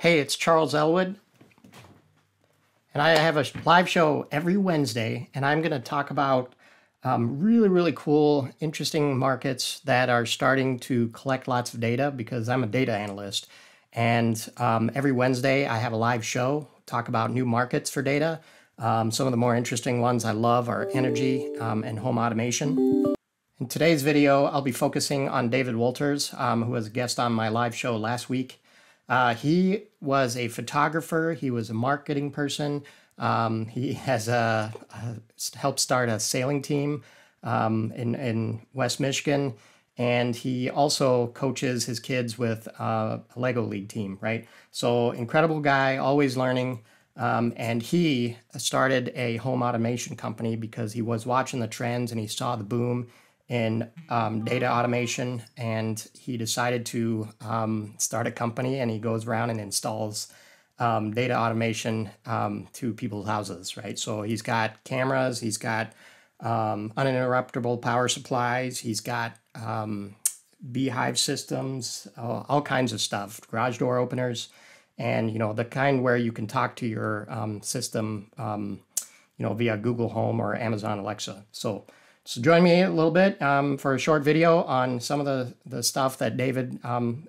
Hey, it's Charles Elwood. And I have a live show every Wednesday, and I'm going to talk about um, really, really cool, interesting markets that are starting to collect lots of data because I'm a data analyst. And um, every Wednesday, I have a live show, talk about new markets for data. Um, some of the more interesting ones I love are energy um, and home automation. In today's video, I'll be focusing on David Wolters, um, who was a guest on my live show last week. Uh, he was a photographer. He was a marketing person. Um, he has a, a, helped start a sailing team um, in in West Michigan, and he also coaches his kids with uh, a Lego League team. Right, so incredible guy, always learning. Um, and he started a home automation company because he was watching the trends and he saw the boom in um, data automation, and he decided to um, start a company. And he goes around and installs um, data automation um, to people's houses. Right. So he's got cameras. He's got um, uninterruptible power supplies. He's got um, beehive systems, all, all, kinds of stuff, garage door openers, and you know the kind where you can talk to your system, you know, via Google Home or Amazon Alexa. So so join me a little bit um, for a short video on some of the, the stuff that David um,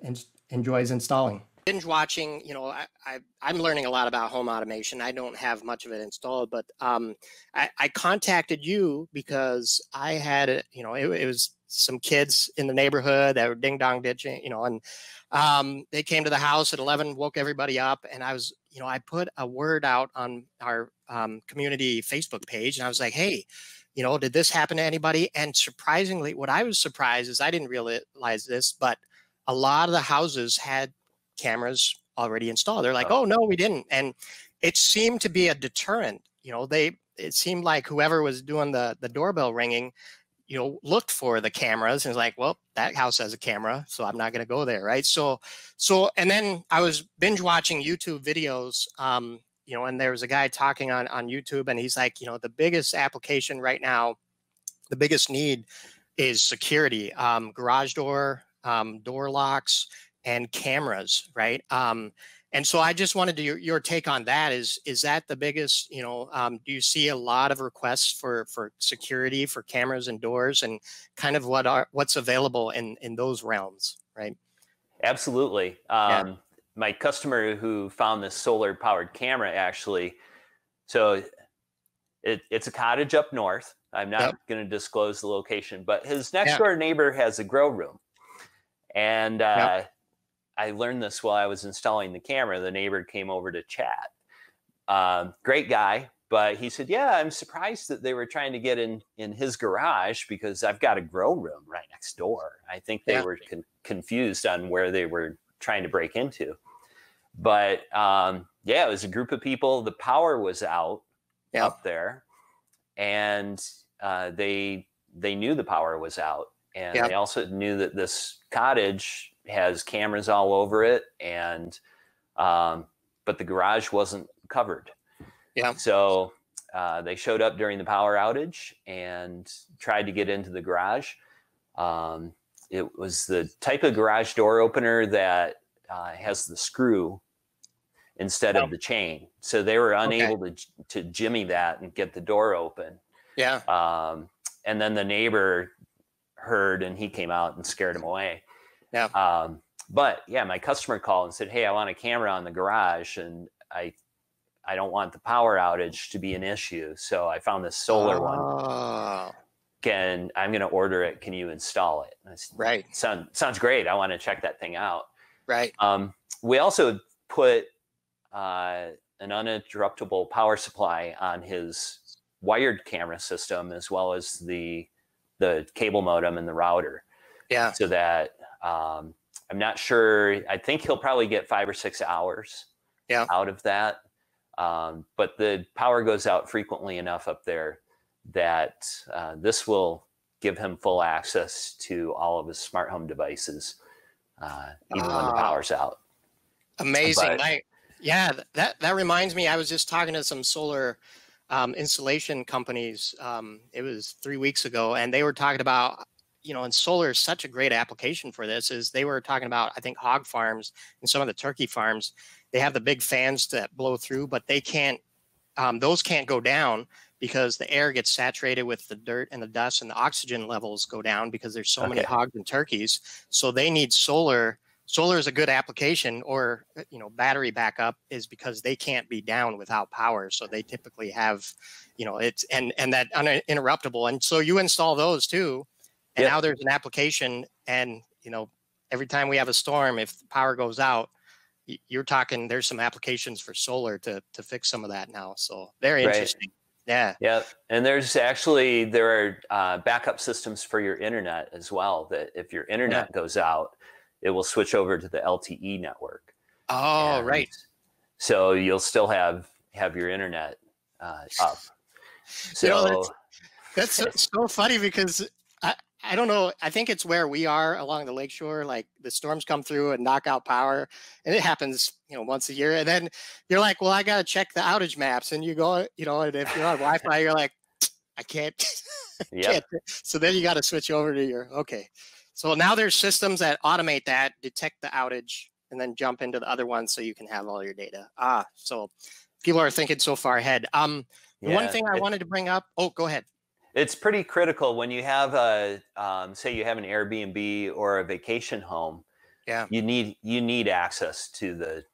enjoys installing. Binge watching, you know, I, I, am learning a lot about home automation. I don't have much of it installed, but um, I, I, contacted you because I had, you know, it, it, was some kids in the neighborhood that were ding dong ditching, you know, and um, they came to the house at 11, woke everybody up. And I was, you know, I put a word out on our um, community Facebook page and I was like, hey, you know, did this happen to anybody? And surprisingly, what I was surprised is I didn't realize this, but a lot of the houses had cameras already installed. They're like, oh, no, we didn't. And it seemed to be a deterrent. You know, they, it seemed like whoever was doing the, the doorbell ringing, you know, looked for the cameras and was like, well, that house has a camera, so I'm not going to go there. Right. So, so, and then I was binge watching YouTube videos um, you know, and there was a guy talking on on YouTube, and he's like, you know, the biggest application right now, the biggest need is security, um, garage door, um, door locks, and cameras, right? Um, and so I just wanted to your, your take on that. Is is that the biggest? You know, um, do you see a lot of requests for for security for cameras and doors, and kind of what are what's available in in those realms, right? Absolutely. Um, yeah my customer who found this solar powered camera actually so it, it's a cottage up north. I'm not yep. going to disclose the location but his next door neighbor has a grow room. And uh, yep. i learned this while i was installing the camera. The neighbor came over to chat. Um, great guy but he said yeah i'm surprised that they were trying to get in in his garage because i've got a grow room right next door. I think they were con- confused on where they were trying to break into. But um, yeah, it was a group of people. The power was out yeah. up there, and uh, they they knew the power was out, and yeah. they also knew that this cottage has cameras all over it, and um, but the garage wasn't covered. Yeah. So uh, they showed up during the power outage and tried to get into the garage. Um, it was the type of garage door opener that uh, has the screw instead oh. of the chain. So they were unable okay. to to jimmy that and get the door open. Yeah. Um, and then the neighbor heard and he came out and scared him away. Yeah. Um, but yeah, my customer called and said, "Hey, I want a camera on the garage, and I I don't want the power outage to be an issue. So I found this solar oh. one can I'm going to order it. Can you install it? Said, right. Sound, sounds great. I want to check that thing out. Right. Um, we also put uh, an uninterruptible power supply on his wired camera system as well as the the cable modem and the router. Yeah. So that um, I'm not sure. I think he'll probably get five or six hours yeah. out of that. Um, but the power goes out frequently enough up there that uh, this will give him full access to all of his smart home devices, uh, even when the ah. power's out. Amazing. But, I, yeah, that, that reminds me, I was just talking to some solar um, installation companies. Um, it was three weeks ago, and they were talking about you know, and solar is such a great application for this. Is they were talking about I think hog farms and some of the turkey farms, they have the big fans that blow through, but they can't. Um, those can't go down because the air gets saturated with the dirt and the dust, and the oxygen levels go down because there's so okay. many hogs and turkeys. So they need solar solar is a good application or uh, you know battery backup is because they can't be down without power so they typically have you know it's and and that uninterruptible and so you install those too and yep. now there's an application and you know every time we have a storm if power goes out you're talking there's some applications for solar to to fix some of that now so very interesting right. Yeah yeah and there's actually there are uh, backup systems for your internet as well that if your internet yeah. goes out it will switch over to the LTE network. Oh, and right. So you'll still have have your internet uh, up. So you know, that's, that's so funny because I, I don't know. I think it's where we are along the lakeshore. Like the storms come through and knock out power, and it happens, you know, once a year. And then you're like, well, I got to check the outage maps, and you go, you know, and if you're on Wi-Fi, you're like, I can't. Yeah. So then you got to switch over to your okay. So now there's systems that automate that, detect the outage, and then jump into the other one so you can have all your data. Ah, so people are thinking so far ahead. Um, yeah, one thing I wanted to bring up. Oh, go ahead. It's pretty critical when you have a, um, say, you have an Airbnb or a vacation home. Yeah. You need you need access to the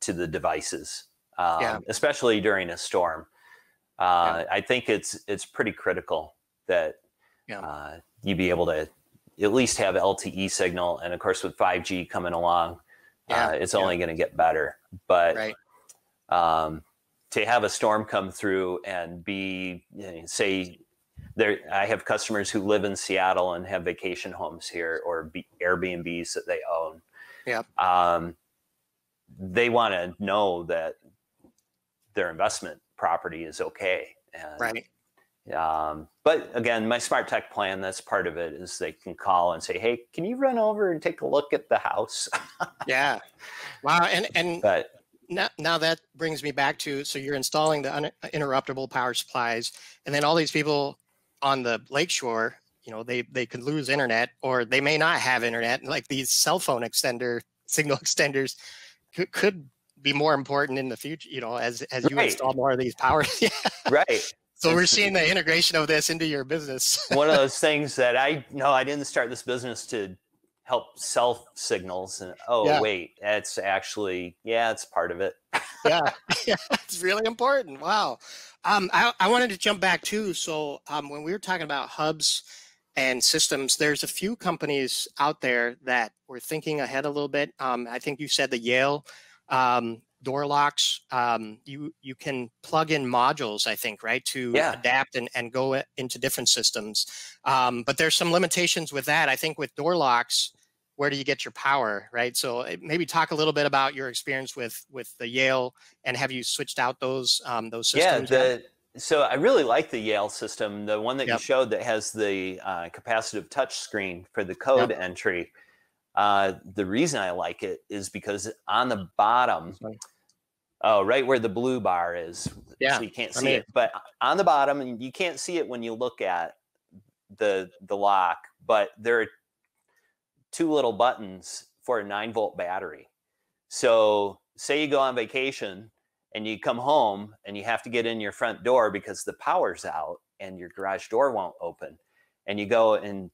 to the devices, um, yeah. especially during a storm. Uh, yeah. I think it's it's pretty critical that yeah. uh, you be able to at least have LTE signal. And of course, with 5G coming along, yeah, uh, it's only going to get better. But right. um, to have a storm come through and be, you know, say, there, I have customers who live in Seattle and have vacation homes here or B, Airbnbs that they own. Yeah. Um, they want to know that their investment property is okay. And, right. Um, but again, my smart tech plan, that's part of it is they can call and say, Hey, can you run over and take a look at the house? yeah. Wow. And, and but, now, now that brings me back to, so you're installing the uninterruptible power supplies and then all these people on the lakeshore, you know, they, they could lose internet or they may not have internet. Like these cell phone extender signal extenders could, could be more important in the future, you know, as, as you right. install more of these power. yeah. Right. So we're seeing the integration of this into your business. one of those things that I no, I didn't start this business to help self signals. And oh yeah. wait, that's actually yeah, it's part of it. yeah. yeah, it's really important. Wow. Um, I, I wanted to jump back too. So um, when we were talking about hubs and systems, there's a few companies out there that were thinking ahead a little bit. Um, I think you said the Yale um, door locks. Um, you you can plug in modules, I think, right, to yeah. adapt and, and go into different systems. Um, but there's some limitations with that. I think with door locks, where do you get your power, right? So eh, maybe talk a little bit about your experience with with the Yale, and have you switched out those um, those systems? Yeah, the, so I really like the Yale system, the one that yep. you showed that has the uh, capacitive touch screen for the code yep. entry. Uh, the reason I like it is because on the bottom, oh, right where the blue bar is, yeah, so you can't see I mean, it, but on the bottom, and you can't see it when you look at the the lock, but there are two little buttons for a nine volt battery. So say you go on vacation and you come home and you have to get in your front door because the power's out and your garage door won't open, and you go and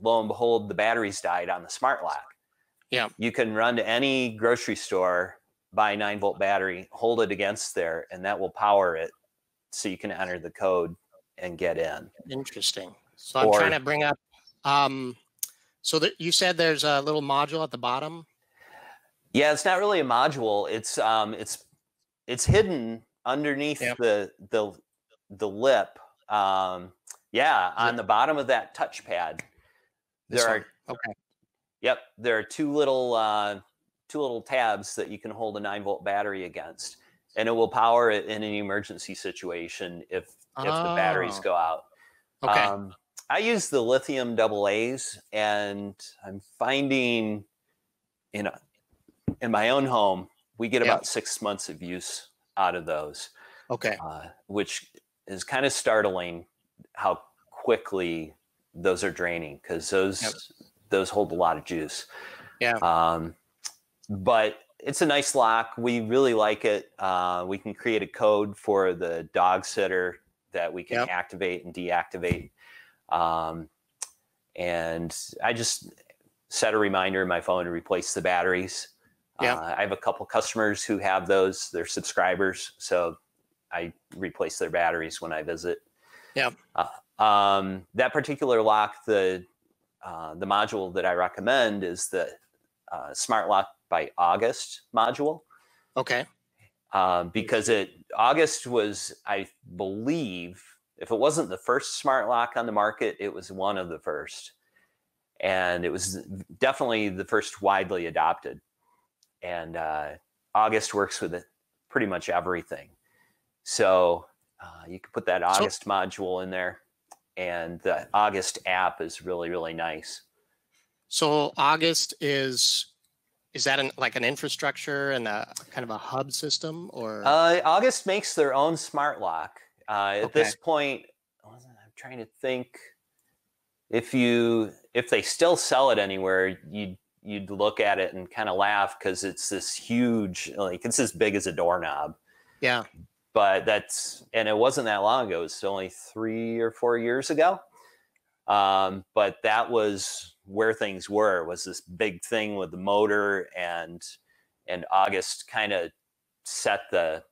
lo and behold, the batteries died on the smart lock. Yeah. You can run to any grocery store, buy a nine volt battery, hold it against there, and that will power it so you can enter the code and get in. Interesting. So I'm trying to bring up um so that you said there's a little module at the bottom. Yeah, it's not really a module. It's um it's it's hidden underneath yep. the the the lip. Um yeah, on the bottom of that touchpad there are okay. Yep, there are two little uh, two little tabs that you can hold a nine volt battery against, and it will power it in an emergency situation if if oh. the batteries oh. go out. Okay. Um, I use the lithium double A's, and I'm finding, you know, in my own home, we get about six months of use out of those. Okay. Uh, which is kind of startling how quickly those are draining because those yep. those hold a lot of juice. Yeah. Um, but it's a nice lock. We really like it. Uh, we can create a code for the dog sitter that we can yep. activate and deactivate. Um, and I just set a reminder in my phone to replace the batteries. Yeah. Uh, I have a couple customers who have those. They're subscribers, so I replace their batteries when I visit. Yeah. Uh, um, that particular lock, the uh, the module that I recommend is the uh, Smart Lock by August module. Okay. Um, because it August was, I believe, if it wasn't the first smart lock on the market, it was one of the first, and it was definitely the first widely adopted. And uh, August works with it pretty much everything. So uh, you can put that August so, module in there, and the August app is really really nice. So August is is that an, like an infrastructure and a kind of a hub system or? Uh, August makes their own smart lock. Uh, at okay. this point, I'm trying to think if you if they still sell it anywhere, you'd you'd look at it and kind of laugh because it's this huge, like it's as big as a doorknob. Yeah but that's and it wasn't that long ago. It was only three or four years ago. Um, but that was where things were. Was this big thing with the motor and and August kind of set the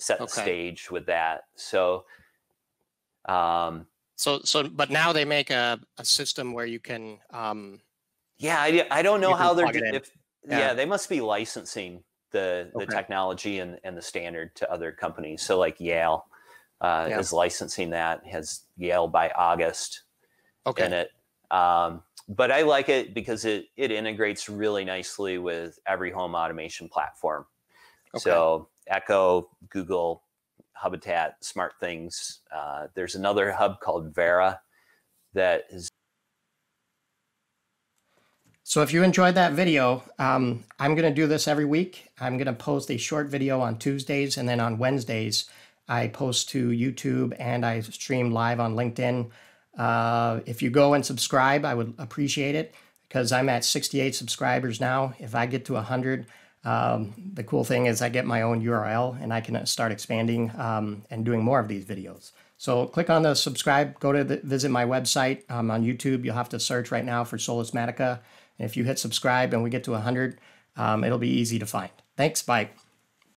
set okay. the stage with that. So. Um, so so but now they make a, a system where you can um, yeah I, I don't know how they're if yeah. yeah. they must be licensing the the okay. technology and, and the standard to other companies. So like Yale uh, yeah. is licensing that has Yale by August okay. in it. Um, but I like it because it it integrates really nicely with every home automation platform. Okay. So Echo, Google, Hubitat, Smart Things. Uh, there's another hub called Vera that is so if you enjoyed that video, um, I'm going to do this every week. I'm going to post a short video on Tuesdays, and then on Wednesdays, I post to YouTube and I stream live on LinkedIn. Uh, if you go and subscribe, I would appreciate it because I'm at 68 subscribers now. If I get to 100, um, the cool thing is I get my own URL and I can start expanding um, and doing more of these videos. So click on the subscribe, go to the, visit my website um, on YouTube. You'll have to search right now for Solismatica. And if you hit subscribe and we get to 100, um, it'll be easy to find. Thanks. Bye.